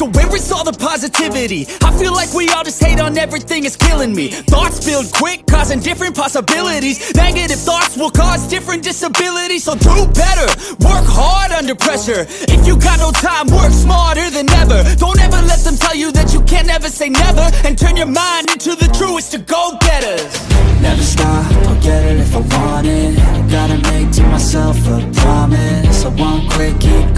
so where is all the positivity? I feel like we all just hate on everything, it's killing me. Thoughts build quick, causing different possibilities. Negative thoughts will cause different disabilities. So do better, work hard under pressure. If you got no time, work smarter than ever. Don't ever let them tell you that you can't ever say never. And turn your mind into the truest of go-getters Never stop, I'll get it if I want it. Gotta make to myself a promise. I won't quit,